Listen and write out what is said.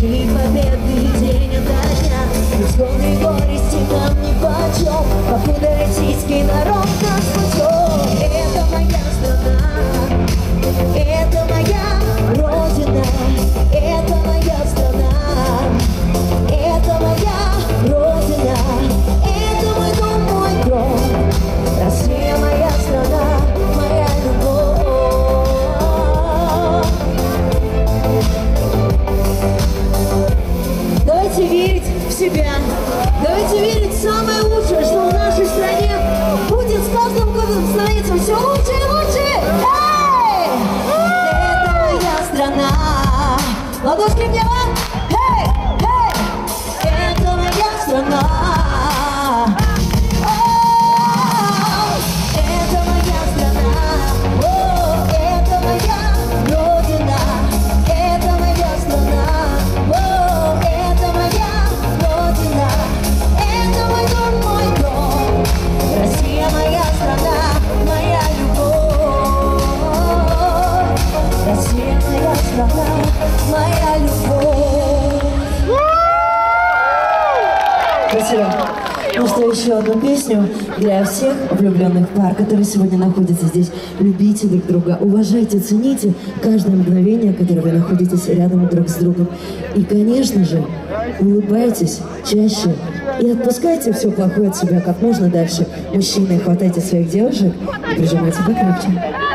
день победы, день ото дня. Безумный горести нам ни почем Ладошки вверх. Эй! Эй! Это моя страна. О, Это моя родина. Это моя страна. Это моя родина. Это мой дом, мой дом. Россия моя страна, моя любовь. Россия моя страна, моя любовь. Спасибо. Ну что, еще одну песню для всех влюбленных пар, которые сегодня находятся здесь. Любите друг друга, уважайте, цените каждое мгновение, которое вы находитесь рядом друг с другом. И, конечно же, улыбайтесь чаще и отпускайте все плохое от себя как можно дальше. Мужчины, хватайте своих девушек и прижимайте покрепче.